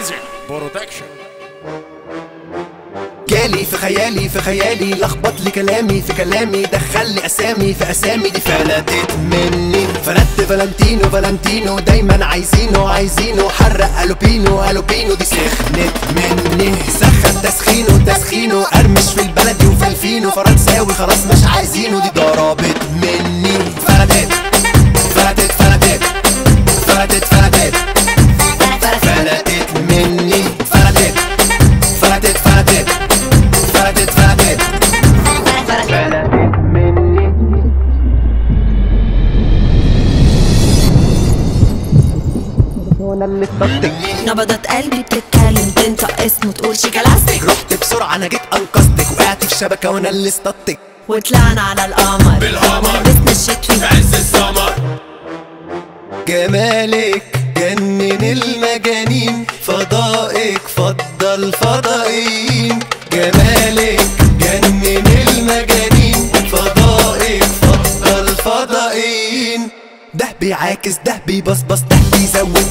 music production جالي في خيالي في خيالي لخبط لي كلامي في كلامي دخل لي أسامي في أسامي دي فلتت مني. فلت فالنتينو فالنتينو دايما عايزينه عايزينه. حرق jalapeño jalapeño دي سخنت مني. سخن تسخينه تسخينه. أرمش في البلدي وفي الفينو. فرنساوي خلاص مش عايزينه دي ضربت مني. فلتت وأنا اللي اتصدت نبضات قلبي بتتكلم تنطق اسمه تقول شيكالاستيك رحت بسرعة أنا جيت أنقذتك وقعت في شبكة وأنا اللي اصطدتك. وطلعنا على القمر. بالقمر. لبسنا الشتوي عز السمر جمالك جنن المجانين فضائك فضل فضائيين. جمالك جنن المجانين فضائك فضل فضائيين. ده بيعاكس ده بيبصبص ده بيزود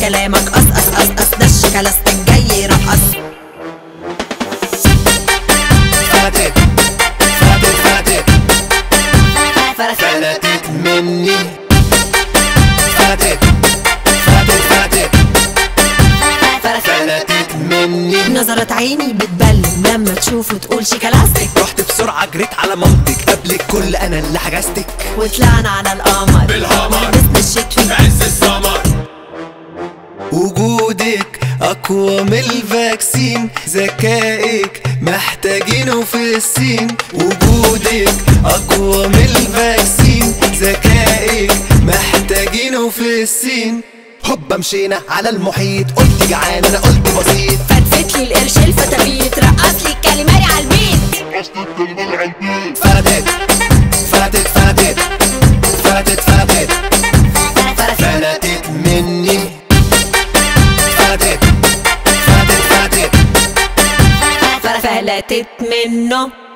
كلامك. قص قص قص قص ده الشيكالاستيك جاي يرقص فلتت فلتت فلتت. فلتت. مني. فلتت فلتت فلتت. فلتت. مني. نظرة عيني بتبلم لما تشوفه تقول شيكالاستيك رحت بسرعة جريت على مامتك. قبل الكل أنا اللي حجزتك. وطلعنا على القمر. بالقمر. لبسنا الشتوي. عز السمر. أقوى من ال vaccine. ذكائك محتاجينه في ال scene وجودك أقوى من ال vaccine. ذكائك محتاجينه في ال scene هوبا مشينا على المحيط. قلت جعان أنا قلت بسيط. فتفت لي القرش الفتافيت. رقص فلتت منه.